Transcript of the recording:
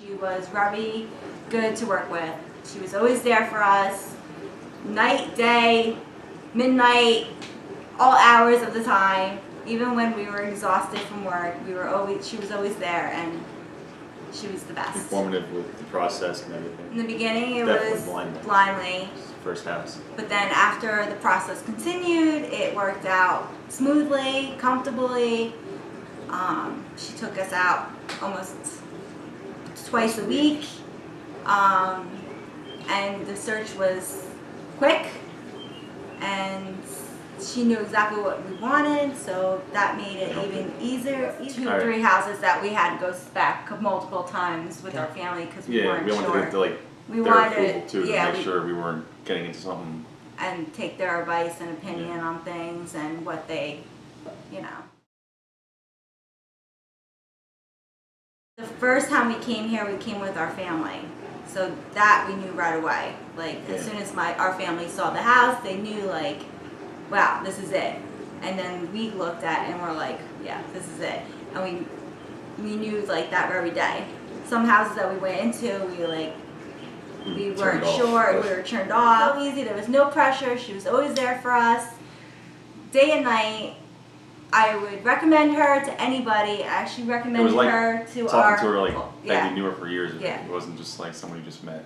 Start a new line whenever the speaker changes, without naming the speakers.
She was very good to work with. She was always there for us, night, day, midnight, all hours of the time. Even when we were exhausted from work, we were always she was always there, and she was the best.
Informative with the process and everything.
In the beginning, it
Definitely
was
blindly.
blindly,
First house.
but then after the process continued, it worked out smoothly, comfortably. Um, she took us out almost twice a week, um, and the search was quick, and she knew exactly what we wanted, so that made it even easier. Two or three houses that we had to go back multiple times with our family because we
Yeah,
weren't
we wanted
sure.
to like
we
their
wanted,
approval too, to
yeah,
make
we-
sure we weren't getting into something.
and take their advice and opinion on things and what they, you know. The first time we came here, we came with our family. So that we knew right away. Like as soon as my our family saw the house, they knew like, wow, this is it. And then we looked at it and we're like, yeah, this is it. And we we knew like that very day. Some houses that we went into, we like mm,
we
weren't
off.
sure. We were turned off. So easy. There was no pressure. She was always there for us, day and night. I would recommend her to anybody. I actually recommended
like
her to
Talking
our
to her like
yeah.
that you knew her for years.
Yeah.
It wasn't just like somebody you just met.